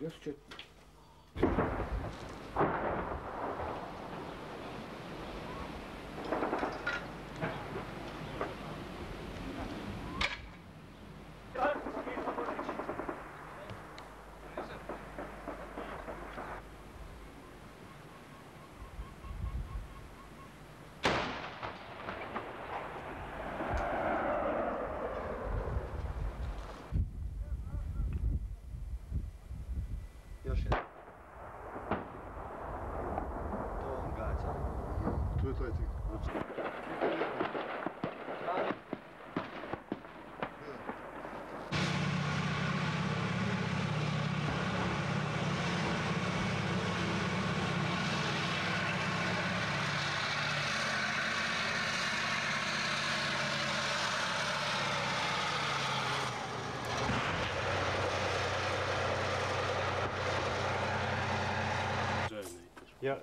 Yes, check. Taj tik. Ja,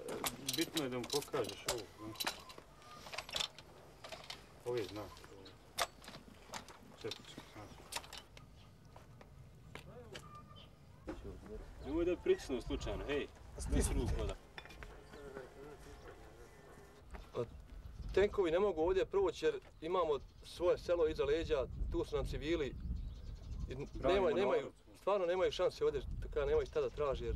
bitno je da mu pokažeš ovo. Ovo je znak. Nemoj da pritisnu slučajno, hej, ruku da. Tenkovi ne mogu ovdje proći jer imamo svoje selo iza leđa, tu su nam civili. I nemaju, nemaju, stvarno nemaju šanse ovdje, tako nemaju šta da traži jer